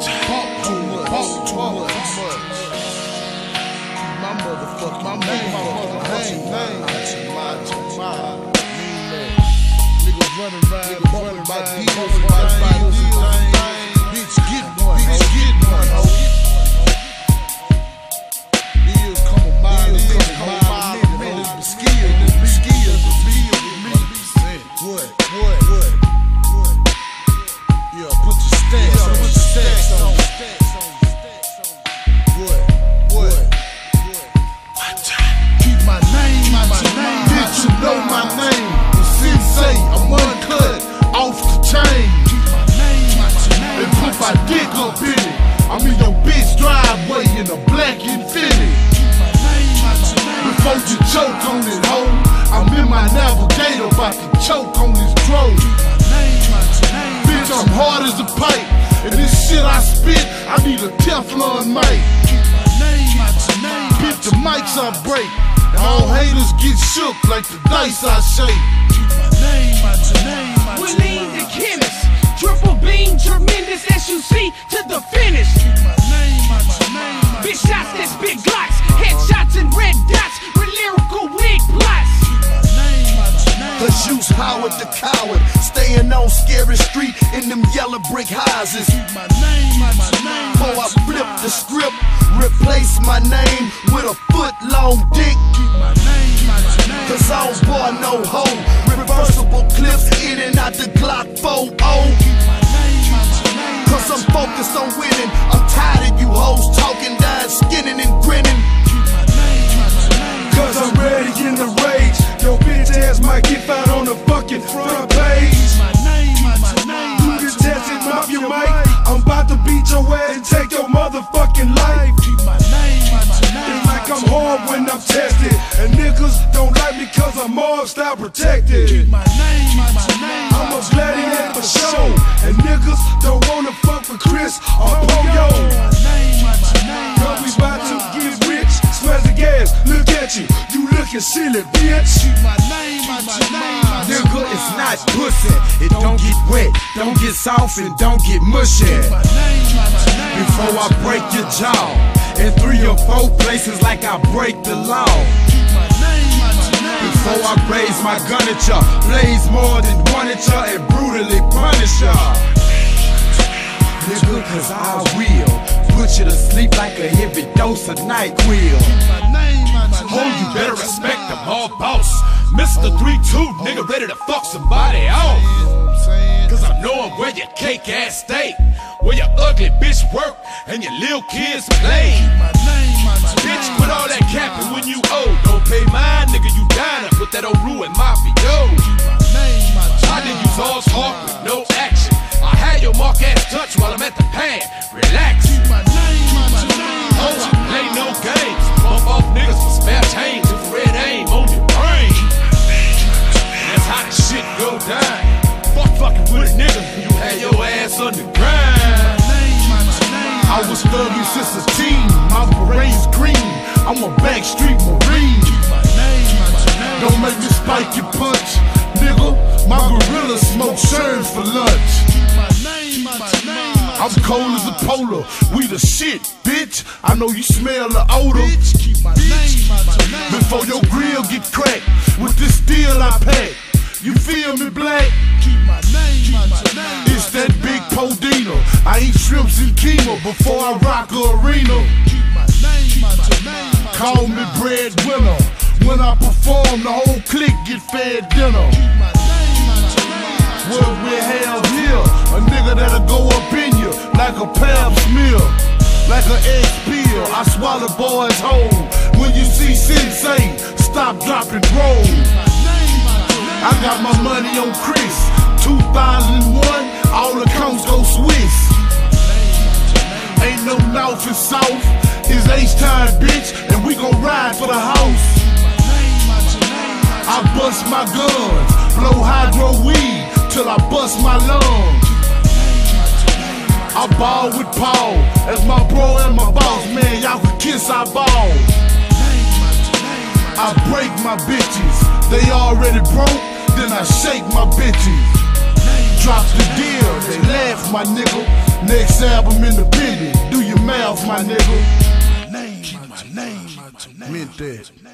much. Too much. Talk too much. My motherfucking my. My. Niggas running around, running by deals, by deals. Bitch, get Before you choke on it, hoe, I'm in my navigator, about to choke on this drove. Bitch, I'm hard as a pipe. And this shit I spit, I need a Teflon mic. Bitch, the mics I break. And all haters get shook like the dice I shake. Willie the chemist. Triple beam, tremendous SUC to the Cause you's Howard the coward, staying on scary street in them yellow brick houses. Before I flip the script, replace my name with a foot long dick. Cause I don't boy no hoe. Reversible clips in and out the Glock 4 Cause I'm focused on winning. I'm detested mafia mic. I'm about to beat your ass and take your motherfucking life. They like I'm hard when I'm tested. And niggas don't like me cause I'm mob style protected. Keep my name, keep my name. I'm a gladiator for show. And niggas don't wanna fuck with Chris or Poyo. Cause we about to get rich. Smells the gas, look at you. You looking silly, bitch. Nigga, it's not pussy. It don't get wet, don't get soft, and don't get mushy. Before I break your jaw, in three or four places like I break the law. Before I raise my gun at ya, blaze more than one at ya and brutally punish ya. Nigga, cause I will put you to sleep like a heavy dose of NyQuil. Oh, you better respect the boss. Mr. 3-2, nigga ready to fuck somebody off. Cause I'm knowing where your cake ass stay. Where your ugly bitch work and your little kids play. Bitch, quit all that capping when you old. Don't pay mine, nigga, you dying. Put that on ruin mafia. I ground. I was thugging since a teen. My beret's green. I'm a backstreet marine. Don't make me spike your punch, nigga. My gorilla smoke serves for lunch. I'm cold as a polar. We the shit, bitch. I know you smell the odor. Before your grill get cracked with this steel I pack. You feel me, black? It's that big podina. I eat shrimps and quinoa before I rock a arena. Keep my name, my domain. Call me breadwinner. When I perform, the whole clique get fed dinner. What we have here, a nigga that'll go up in you like a pap smear, like an egg peel. I swallow boys whole. When you see Sensei, stop, drop, and roll. I got my money on Chris. 2001, all accounts go Swiss. Ain't no north and south. It's H-Town, bitch, and we gon' ride for the house. I bust my guns, blow hydro weed till I bust my lungs. I ball with Paul, as my bro and my boss, man, y'all can kiss our balls. I break my bitches, they already broke, then I shake my bitches. Drop the deal, they laugh, my nigga. Next album in the building, do your mouth, my nigga. Keep my name, my name. Meant that.